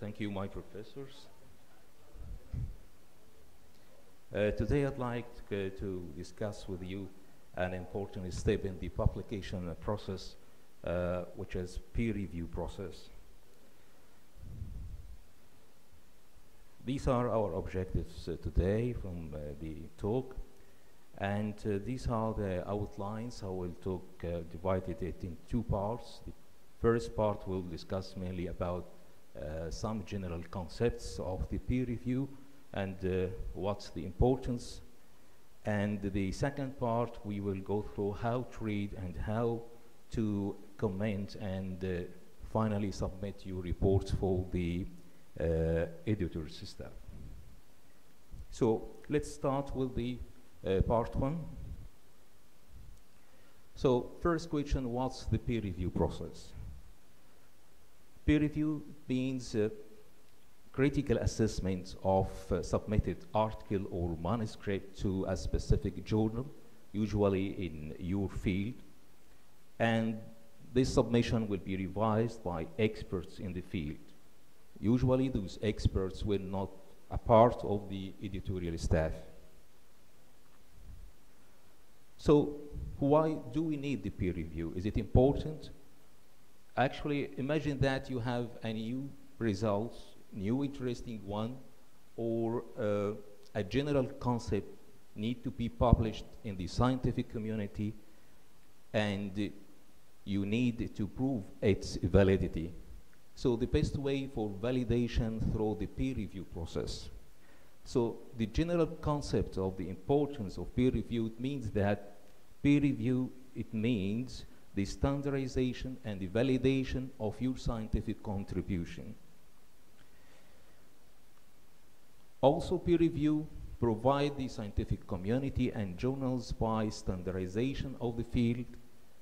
thank you, my professors. Uh, today I'd like to, to, discuss with you an important step in the publication process, uh, which is peer review process. These are our objectives uh, today from uh, the talk. And uh, these are the outlines. I will talk, uh, divided it in two parts. The first part will discuss mainly about uh, some general concepts of the peer review and uh, what's the importance. And the second part, we will go through how to read and how to comment and uh, finally submit your reports for the uh, staff. So let's start with the uh, part one. So first question, what's the peer review process? Peer review means uh, critical assessment of uh, submitted article or manuscript to a specific journal, usually in your field. And this submission will be revised by experts in the field. Usually those experts were not a part of the editorial staff. So why do we need the peer review? Is it important? Actually, imagine that you have a new results, new interesting one, or uh, a general concept need to be published in the scientific community, and you need to prove its validity. So the best way for validation through the peer review process. So the general concept of the importance of peer review means that peer review, it means the standardization and the validation of your scientific contribution. Also peer review provide the scientific community and journals by standardization of the field,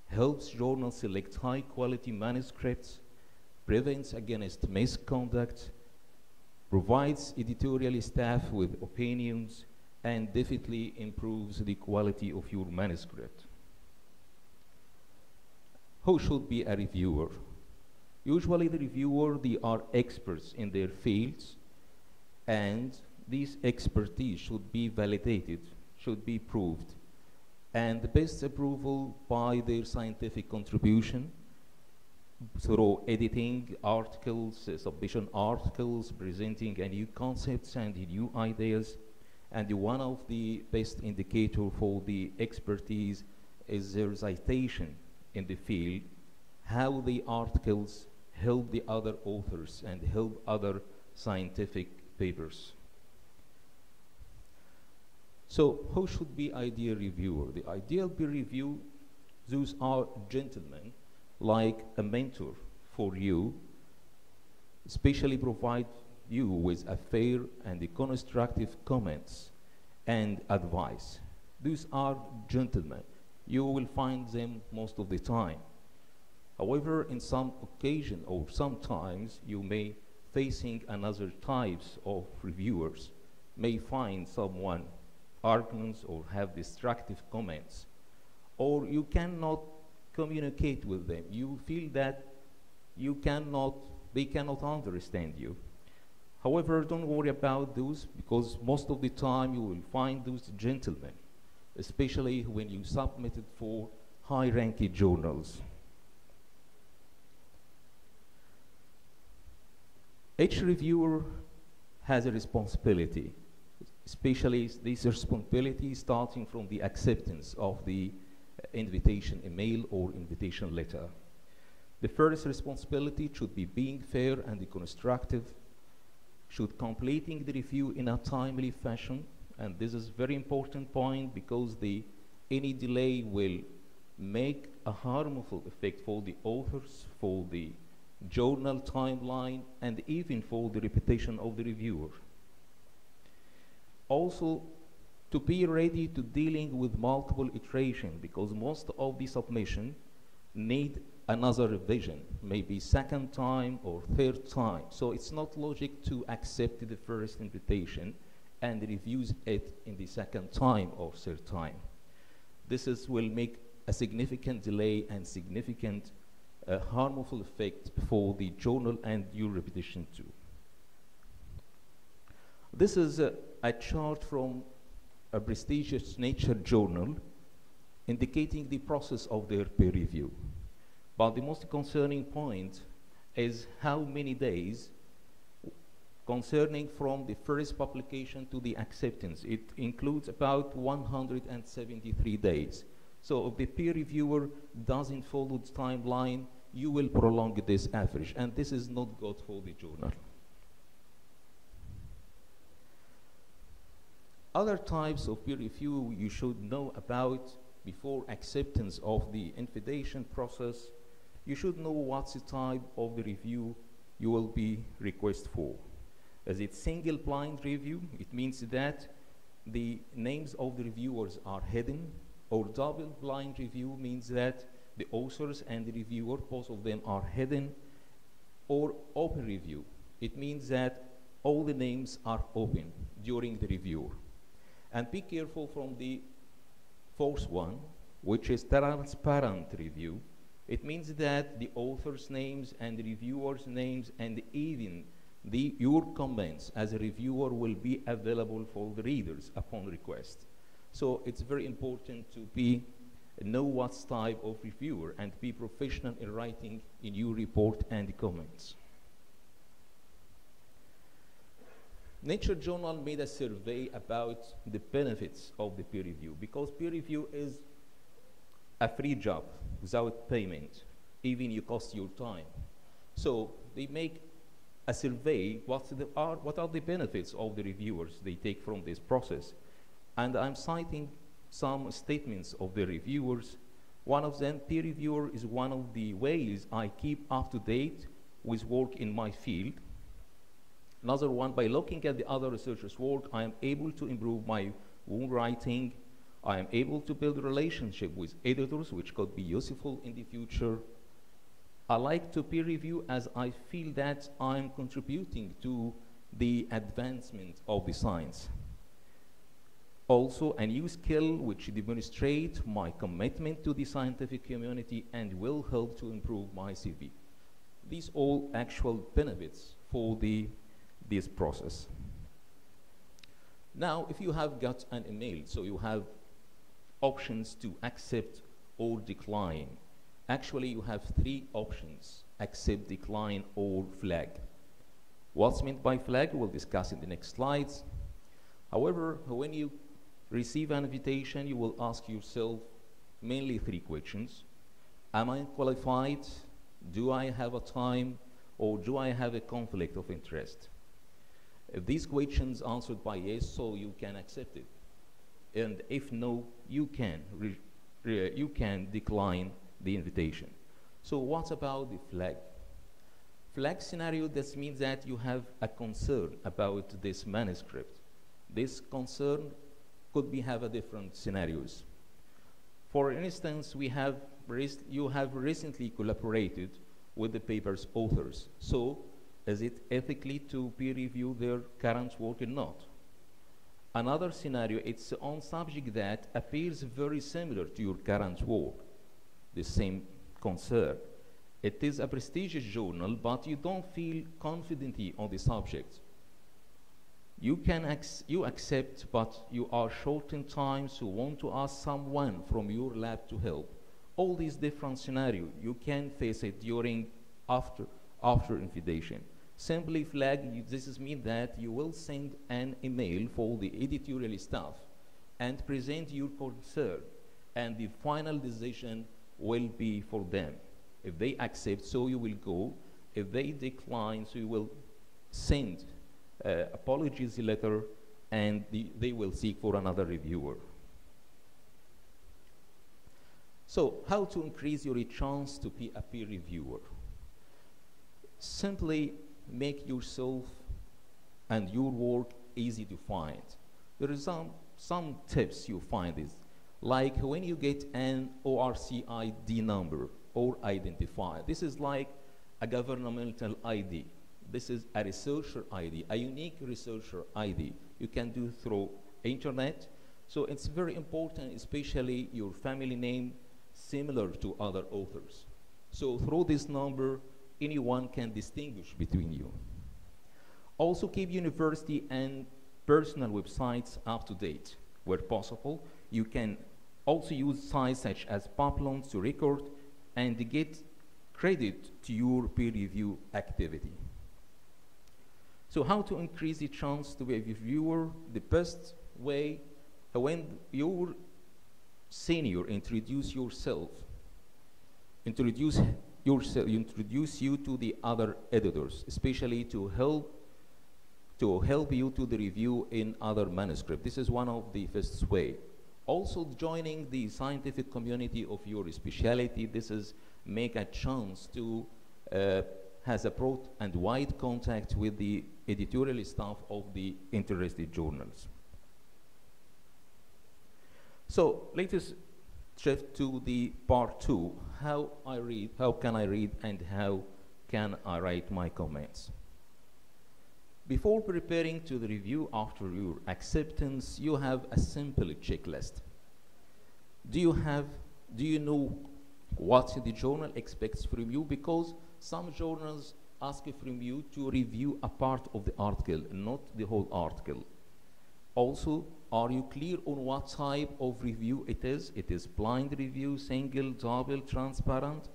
helps journals select high quality manuscripts, prevents against misconduct, provides editorial staff with opinions, and definitely improves the quality of your manuscript. Who should be a reviewer? Usually the reviewer, they are experts in their fields, and this expertise should be validated, should be proved, and the best approval by their scientific contribution through editing articles, uh, submission articles, presenting new concepts and new ideas. And one of the best indicator for the expertise is their citation in the field, how the articles help the other authors and help other scientific papers. So who should be ideal reviewer? The ideal peer review, those are gentlemen like a mentor for you, especially provide you with a fair and constructive comments and advice. These are gentlemen. You will find them most of the time. However, in some occasion or sometimes you may facing another types of reviewers may find someone arguments or have destructive comments or you cannot communicate with them. You feel that you cannot, they cannot understand you. However, don't worry about those because most of the time you will find those gentlemen, especially when you submit it for high-ranking journals. Each reviewer has a responsibility, especially this responsibility starting from the acceptance of the uh, invitation email or invitation letter. The first responsibility should be being fair and constructive, should completing the review in a timely fashion, and this is very important point because the any delay will make a harmful effect for the authors, for the journal timeline, and even for the reputation of the reviewer. Also, to be ready to dealing with multiple iteration because most of the submission need another revision, maybe second time or third time. So it's not logic to accept the first invitation and reviews it in the second time or third time. This is, will make a significant delay and significant uh, harmful effect for the journal and your repetition too. This is a, a chart from a prestigious Nature journal indicating the process of their peer review. But the most concerning point is how many days concerning from the first publication to the acceptance. It includes about 173 days. So if the peer reviewer doesn't follow the timeline, you will prolong this average. And this is not good for the journal. Other types of peer review you should know about before acceptance of the invitation process. You should know what's the type of the review you will be request for. Is it's single blind review? It means that the names of the reviewers are hidden, or double blind review means that the authors and the reviewer, both of them are hidden, or open review. It means that all the names are open during the review. And be careful from the fourth one, which is transparent review. It means that the author's names and the reviewer's names and even the, your comments as a reviewer will be available for the readers upon request. So it's very important to be know what type of reviewer and be professional in writing in your report and comments. Nature Journal made a survey about the benefits of the peer review because peer review is a free job without payment, even you cost your time. So they make a survey what are, what are the benefits of the reviewers they take from this process. And I'm citing some statements of the reviewers. One of them, peer reviewer is one of the ways I keep up to date with work in my field Another one, by looking at the other researchers' work, I am able to improve my own writing. I am able to build a relationship with editors, which could be useful in the future. I like to peer review as I feel that I'm contributing to the advancement of the science. Also, a new skill which demonstrates my commitment to the scientific community and will help to improve my CV. These all actual benefits for the this process. Now, if you have got an email, so you have options to accept or decline. Actually, you have three options, accept, decline, or flag. What's meant by flag, we'll discuss in the next slides. However, when you receive an invitation, you will ask yourself mainly three questions. Am I qualified? Do I have a time? Or do I have a conflict of interest? If these questions answered by yes, so you can accept it. And if no, you can, you can decline the invitation. So what about the flag? Flag scenario, this means that you have a concern about this manuscript. This concern could be have a different scenarios. For instance, we have you have recently collaborated with the paper's authors. So is it ethically to peer review their current work or not? Another scenario, it's on subject that appears very similar to your current work, the same concern. It is a prestigious journal, but you don't feel confidently on the subject. You can you accept, but you are short in time, so want to ask someone from your lab to help. All these different scenarios, you can face it during, after, after invitation. Simply flag, this is mean that you will send an email for the editorial staff and present your concern and the final decision will be for them. If they accept, so you will go. If they decline, so you will send uh, apologies letter and the, they will seek for another reviewer. So how to increase your chance to be a peer reviewer? Simply make yourself and your work easy to find. There is some, some tips you find is like when you get an ORCID number or identifier. This is like a governmental ID. This is a researcher ID, a unique researcher ID. You can do through internet. So it's very important, especially your family name similar to other authors. So through this number, anyone can distinguish between you. Also keep university and personal websites up to date where possible. You can also use sites such as Publons to record and get credit to your peer review activity. So how to increase the chance to be a reviewer? The best way, uh, when your senior introduce yourself, introduce yourself, introduce you to the other editors, especially to help to help you to the review in other manuscript. This is one of the first way. Also joining the scientific community of your specialty, this is make a chance to uh, has a broad and wide contact with the editorial staff of the interested journals. So let us shift to the part two, how I read, how can I read, and how can I write my comments. Before preparing to the review after your acceptance, you have a simple checklist. Do you have, do you know what the journal expects from you? Because some journals ask from you to review a part of the article, not the whole article. Also, are you clear on what type of review it is? It is blind review, single, double, transparent?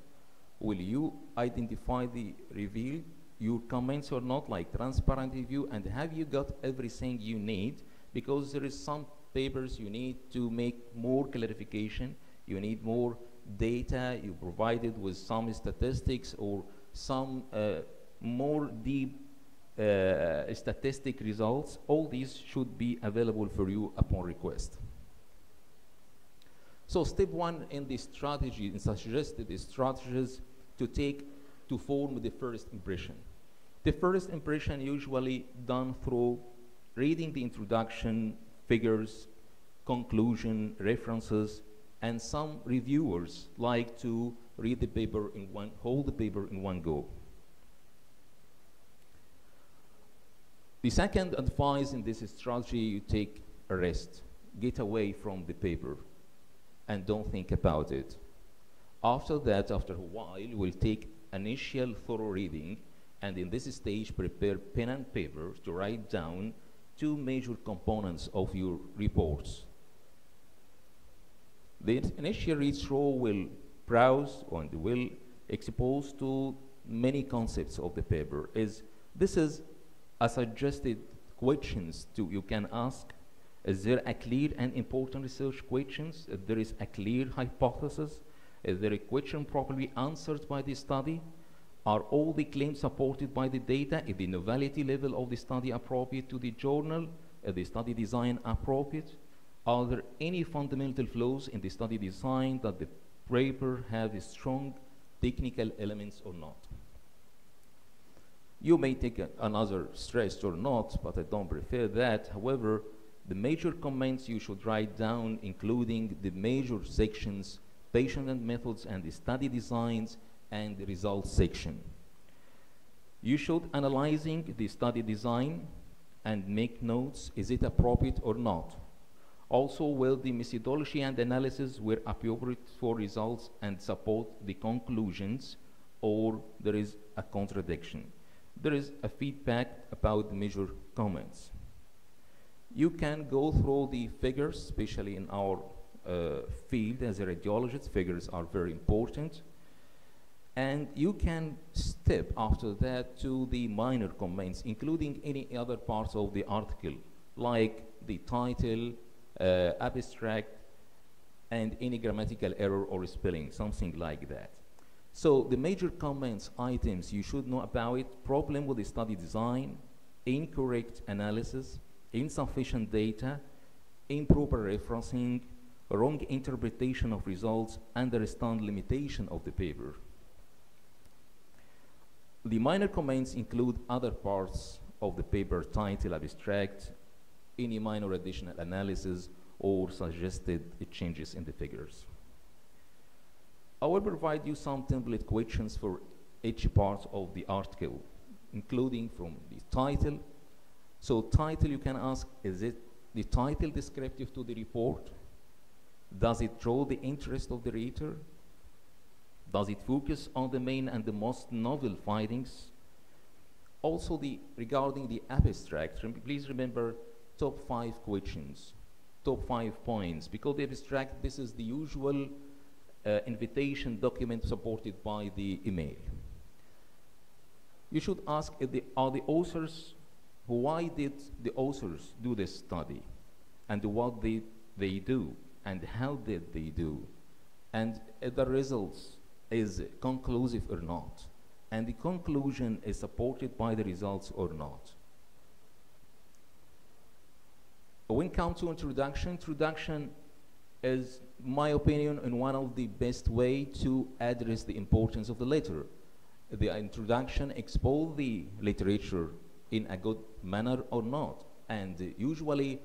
Will you identify the reveal your comments or not, like transparent review, and have you got everything you need? Because there is some papers you need to make more clarification, you need more data, you provided with some statistics or some uh, more deep uh, statistic results, all these should be available for you upon request. So step one in the strategy, in suggested strategies to take to form the first impression. The first impression usually done through reading the introduction, figures, conclusion, references, and some reviewers like to read the paper in one, hold the paper in one go. The second advice in this strategy, you take a rest. Get away from the paper and don't think about it. After that, after a while, we'll take initial thorough reading and in this stage prepare pen and paper to write down two major components of your reports. The initial read through will browse and will expose to many concepts of the paper. Is this is a suggested questions to you can ask. Is there a clear and important research questions? If there is a clear hypothesis? Is there a question properly answered by the study? Are all the claims supported by the data? Is the novelty level of the study appropriate to the journal? Is the study design appropriate? Are there any fundamental flaws in the study design that the paper have strong technical elements or not? You may take a, another stress or not, but I don't prefer that. However, the major comments you should write down, including the major sections, patient and methods and the study designs, and the results section. You should analyzing the study design and make notes, is it appropriate or not? Also, will the methodology and analysis were appropriate for results and support the conclusions or there is a contradiction? There is a feedback about the major comments. You can go through the figures, especially in our uh, field as a radiologist, figures are very important. And you can step after that to the minor comments, including any other parts of the article, like the title, uh, abstract, and any grammatical error or spelling, something like that. So the major comments items you should know about it, problem with the study design, incorrect analysis, insufficient data, improper referencing, wrong interpretation of results, understand limitation of the paper. The minor comments include other parts of the paper title, abstract, any minor additional analysis, or suggested changes in the figures. I will provide you some template questions for each part of the article, including from the title. So title you can ask, is it the title descriptive to the report? Does it draw the interest of the reader? Does it focus on the main and the most novel findings? Also, the, regarding the abstract, rem please remember top five questions, top five points, because the abstract, this is the usual uh, invitation document supported by the email. You should ask the, are the authors, why did the authors do this study? And what did they do? And how did they do? And if the results is conclusive or not? And the conclusion is supported by the results or not? When it comes to introduction, introduction is, my opinion, in one of the best way to address the importance of the letter. The introduction expose the literature in a good manner or not, and usually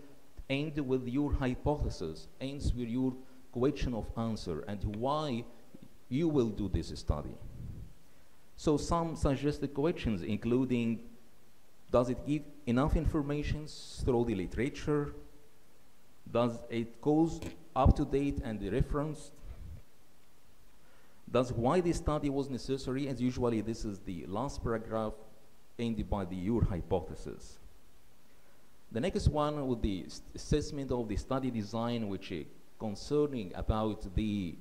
aimed with your hypothesis, ends with your question of answer, and why you will do this study. So some suggested questions, including does it give enough information through the literature? Does it goes up to date and referenced? Does why this study was necessary? As usually, this is the last paragraph ended by the your hypothesis. The next one with the assessment of the study design, which is concerning about the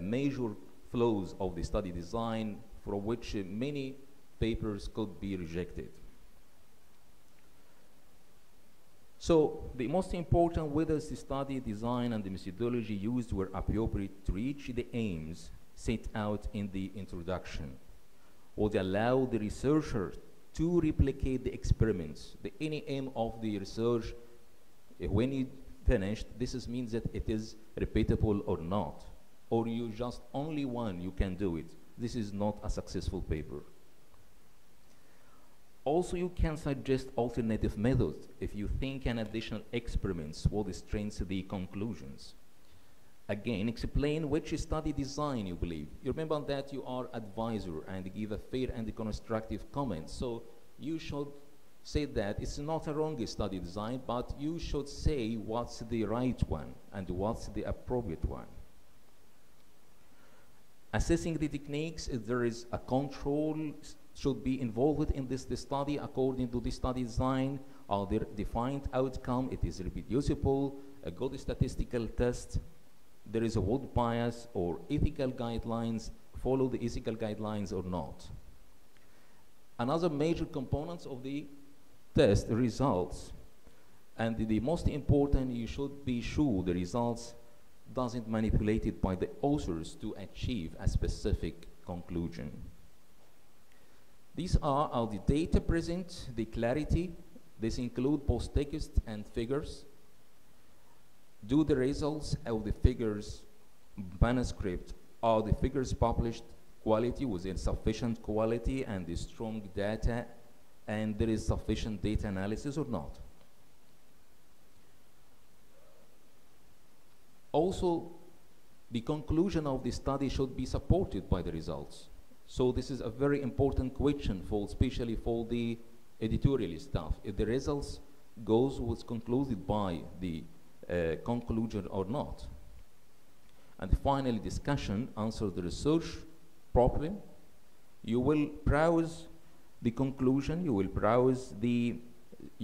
major flaws of the study design, for which uh, many papers could be rejected. So the most important whether the study design and the methodology used were appropriate to reach the aims set out in the introduction, or they allow the researcher to replicate the experiments. The any aim of the research, uh, when it finished, this is means that it is repeatable or not, or you just only one you can do it. This is not a successful paper. Also, you can suggest alternative methods if you think an additional experiments will strengthen the conclusions. Again, explain which study design you believe. You remember that you are advisor and give a fair and constructive comment. So you should say that it's not a wrong study design, but you should say what's the right one and what's the appropriate one. Assessing the techniques, there is a control should be involved in this, this study according to the study design, are there defined outcome, it is reproducible, a good statistical test, there is a wood bias or ethical guidelines, follow the ethical guidelines or not. Another major components of the test results, and the, the most important, you should be sure the results doesn't manipulate it by the authors to achieve a specific conclusion. These are, are the data present, the clarity. This include both text and figures. Do the results of the figures manuscript are the figures published quality within sufficient quality and the strong data and there is sufficient data analysis or not? Also, the conclusion of the study should be supported by the results. So this is a very important question for, especially for the editorial staff. If the results goes was concluded by the uh, conclusion or not. And finally, discussion, answer the research problem. You will browse the conclusion, you will browse the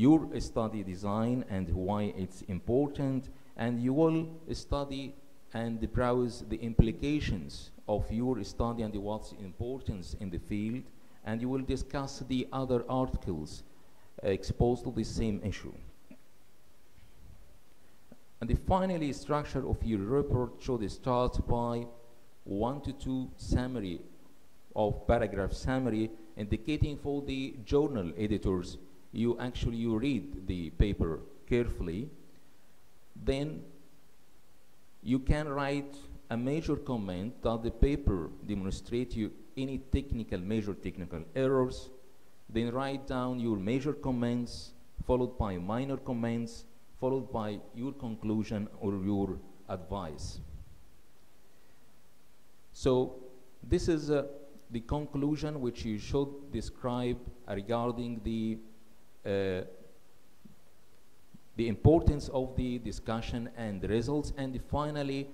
your study design and why it's important, and you will study and browse the implications of your study and what's importance in the field, and you will discuss the other articles exposed to the same issue. And the finally structure of your report should start by one to two summary of paragraph summary indicating for the journal editors you actually you read the paper carefully then you can write a major comment that the paper demonstrate you any technical, major technical errors, then write down your major comments, followed by minor comments, followed by your conclusion or your advice. So this is uh, the conclusion which you should describe regarding the Uh, the importance of the discussion and the results, and finally,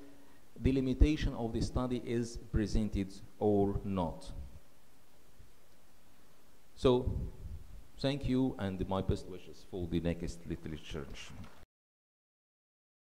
the limitation of the study is presented or not. So, Thank you and my best wishes for the next literature.